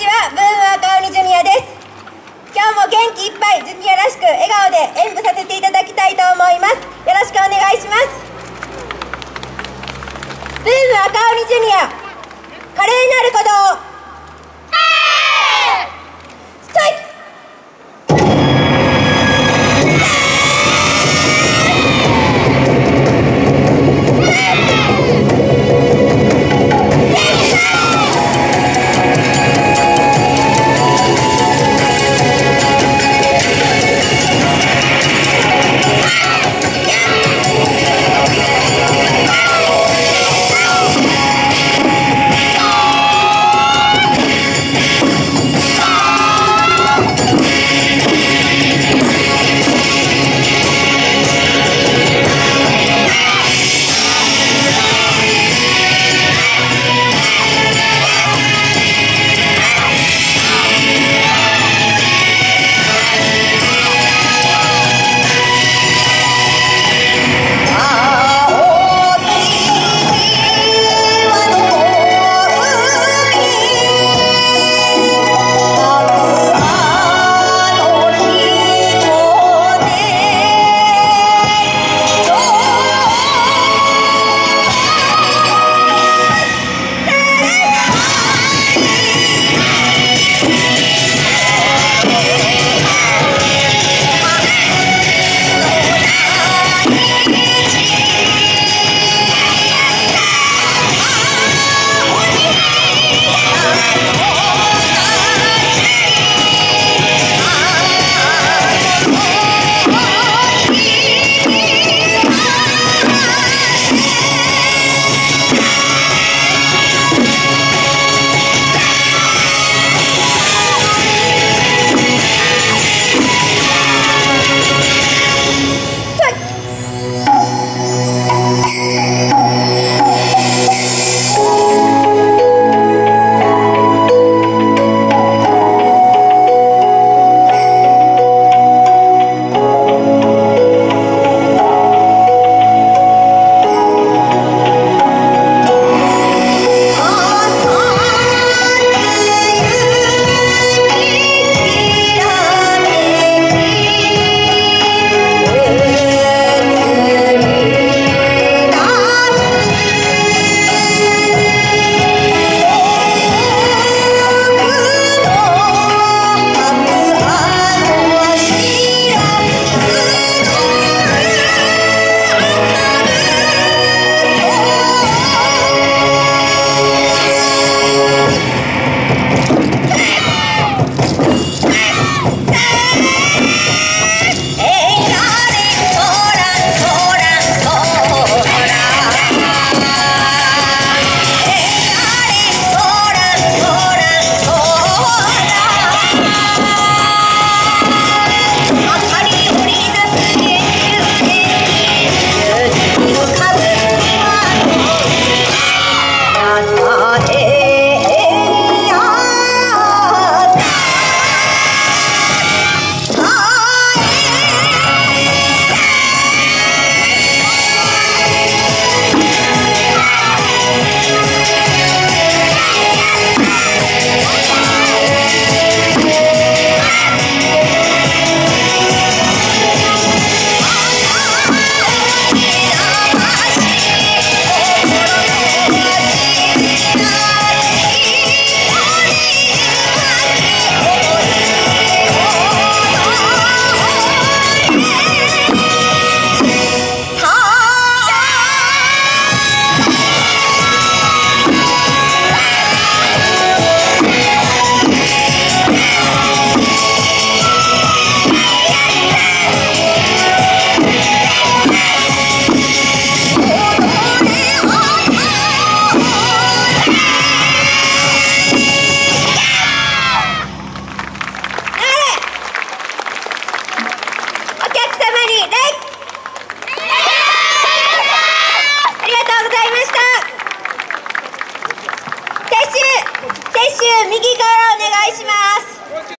ちは。ブーム赤鬼ジュニアです。今日も元気いっぱいジュニアらしく笑顔で演舞させていただきたいと思います。よろしくお願いします。ブーム赤鬼ジュニア